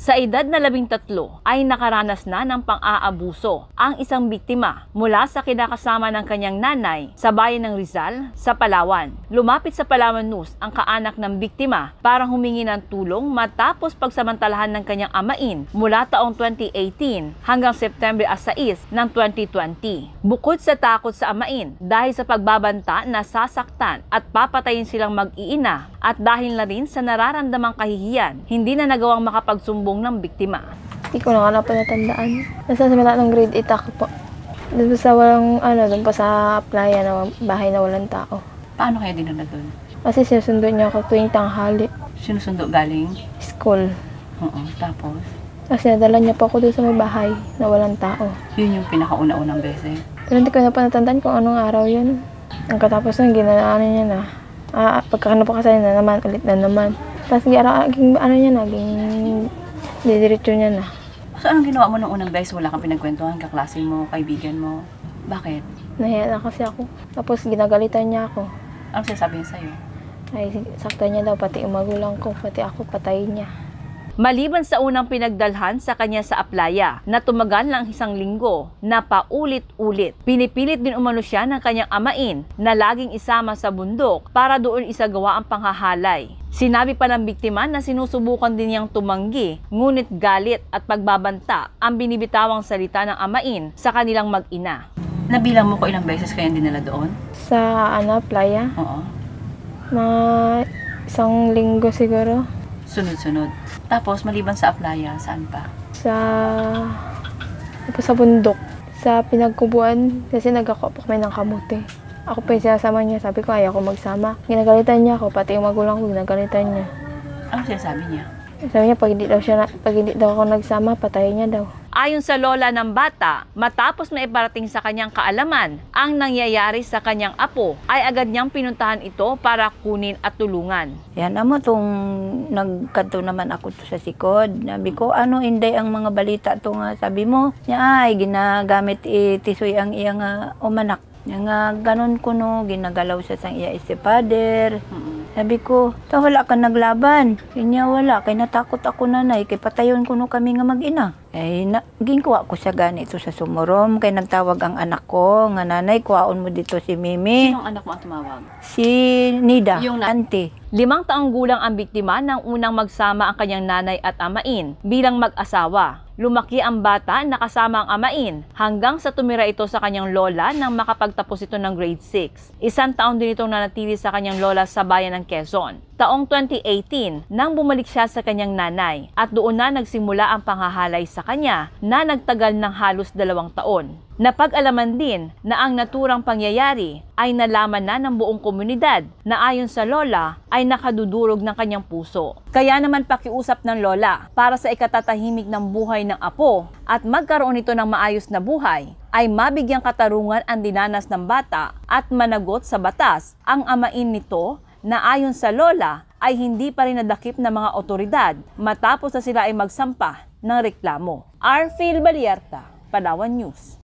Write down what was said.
Sa edad na labing tatlo ay nakaranas na ng pang-aabuso ang isang biktima mula sa kinakasama ng kanyang nanay sa bayan ng Rizal sa Palawan. Lumapit sa Palawan News ang kaanak ng biktima para humingi ng tulong matapos pagsamantalahan ng kanyang amain mula taong 2018 hanggang September 6 ng 2020. Bukod sa takot sa amain dahil sa pagbabanta na sasaktan at papatayin silang mag-iina at dahil na rin sa nararamdamang kahihiyan, hindi na nagawang makapagsumbong ng biktima. Hindi ko na nga na natandaan. Nasa simula ng grade 8 ako po. Doon sa walang, ano, doon pa sa playa na bahay na walang tao. Paano kaya dinala doon? Kasi sinusundo niya ako tuwing tanghali. Sinusundo galing? School. Oo, tapos? Kasi nadala niya po ako doon sa may bahay na walang tao. Yun yung pinakauna-unang beses. Pero hindi ko na pa natandaan kung anong araw yun. Ang katapos nun, ginanaano niya na. Ah, pagkakano pa kasi na naman, ulit na naman. Tapos araw, ano niya, naging didiretso niya na. So, anong ginawa mo nung unang beses? Wala kang pinagkwentuhan, kaklase mo, kaibigan mo? Bakit? Nahiya na kasi ako. Tapos ginagalitan niya ako. Anong sinasabi niya sa'yo? Ay, sakta niya daw, pati yung magulang ko, pati ako, patayin niya. Maliban sa unang pinagdalhan sa kanya sa aplaya na tumagal ng isang linggo na paulit-ulit, pinipilit din umano siya ng kanyang amain na laging isama sa bundok para doon isagawa ang panghahalay. Sinabi pa ng biktima na sinusubukan din niyang tumanggi, ngunit galit at pagbabanta ang binibitawang salita ng amain sa kanilang mag-ina. Nabilang mo ko ilang beses kayang dinala doon? Sa, ano, playa, Oo. mga isang linggo siguro. Sunod-sunod. Tapos, maliban sa aplaya, saan pa? Sa, tapos sa bundok. Sa pinagkubuan, kasi nagkakuha po kami ng kamote. Ako pa yung sinasama niya, sabi ko ayaw ko magsama. Ginagalitan niya ako, pati yung magulang ko, ginagalitan niya. Anong sinasabi niya? Sabi niya, pag hindi daw, siya pag hindi daw ako nagsama, patayin niya daw. Ayon sa lola ng bata, matapos maiparating sa kanyang kaalaman ang nangyayari sa kanyang apo, ay agad niyang pinuntahan ito para kunin at tulungan. Yan amo tong nagkanto naman ako to sa sikod. Sabi ko, ano inday ang mga balita to nga sabi mo? Nya ay ginagamit itisoy ang iyang uh, umanak. Nga ganon ko no, ginagalaw sa sang iya istipader. Mm-mm. Sabi ko, ta wala ka naglaban. Kanya wala, kay natakot ako nanay, kay patayon ko no kami nga mag-ina. Ay, na, ginkuha ko sa ganito sa sumurom, kay nagtawag ang anak ko, nga nanay, kuhaon mo dito si Mimi. Sinong anak mo ang tumawag? Si Nida, Yung na- auntie. Limang taong gulang ang biktima nang unang magsama ang kanyang nanay at amain bilang mag-asawa. Lumaki ang bata na kasama ang amain hanggang sa tumira ito sa kanyang lola nang makapagtapos ito ng grade 6. Isang taon din itong nanatili sa kanyang lola sa bayan ng Quezon. Taong 2018 nang bumalik siya sa kanyang nanay at doon na nagsimula ang panghahalay sa kanya na nagtagal ng halos dalawang taon. Napag-alaman din na ang naturang pangyayari ay nalaman na ng buong komunidad na ayon sa lola ay nakadudurog ng kanyang puso. Kaya naman pakiusap ng lola para sa ikatatahimik ng buhay ng apo at magkaroon ito ng maayos na buhay ay mabigyang katarungan ang dinanas ng bata at managot sa batas ang amain nito na ayon sa lola ay hindi pa rin nadakip ng mga otoridad matapos na sila ay magsampa ng reklamo. Arfil Balierta, Palawan News.